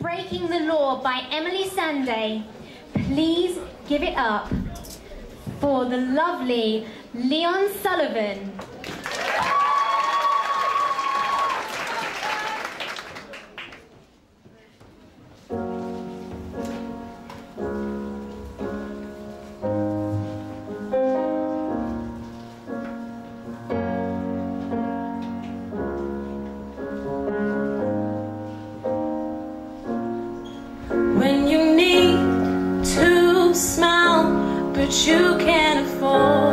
Breaking the Law by Emeli Sande, please give it up for the lovely Leonne Sullivan. you can afford.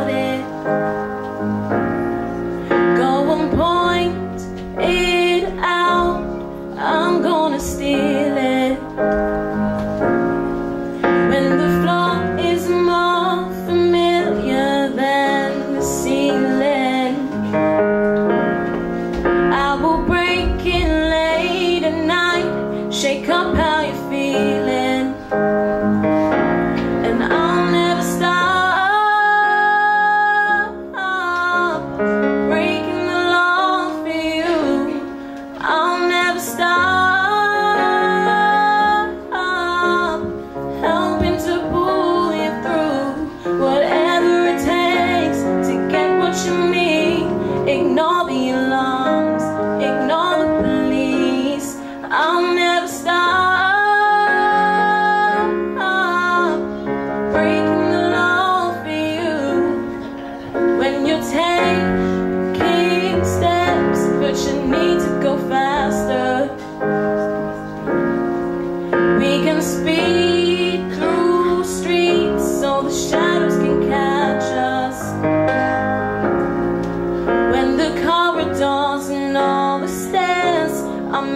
approaching me. Ignore the alarms, ignore the police. I'll never stop.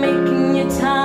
making your time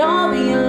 I'll be.